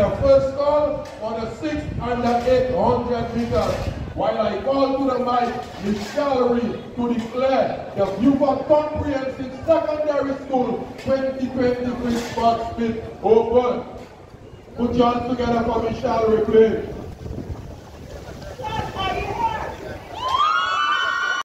the first call on the 6 and 800 meters. While I call to the mic Miss Gallery to declare the Vieux Fort Comprehensive Secondary School 2023 sports pit open. Put your hands together for Miss Gallery, please.